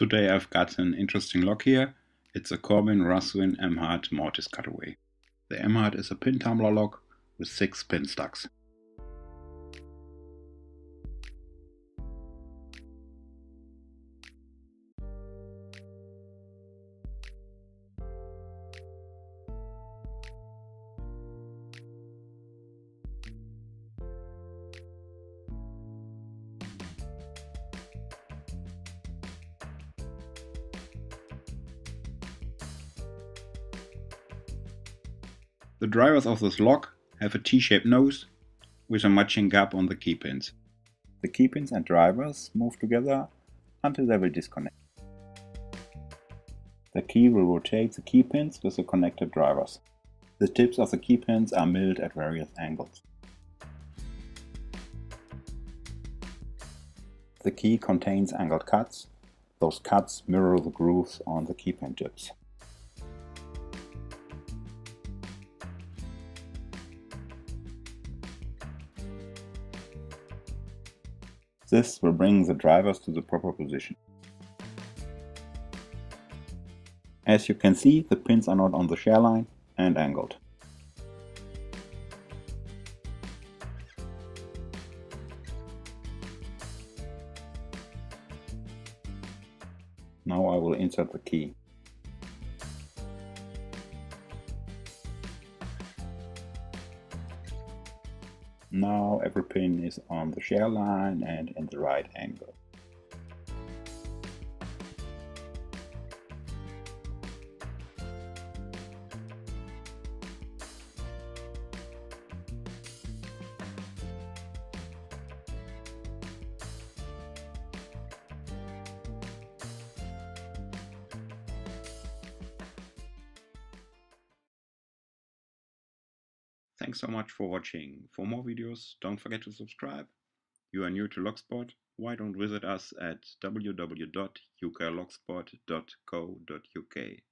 Today I've got an interesting lock here. It's a Corbin Russwin Emhart Mortise cutaway. The Emhart is a pin tumbler lock with 6 pin stacks. The drivers of this lock have a T-shaped nose with a matching gap on the key pins. The key pins and drivers move together until they will disconnect. The key will rotate the key pins with the connected drivers. The tips of the key pins are milled at various angles. The key contains angled cuts. Those cuts mirror the grooves on the key pin tips. This will bring the drivers to the proper position. As you can see, the pins are not on the shear line and angled. Now I will insert the key. Now every pin is on the shear line and in the right angle. Thanks so much for watching. For more videos, don't forget to subscribe. You are new to Locksport? Why don't visit us at www.uklocksport.co.uk.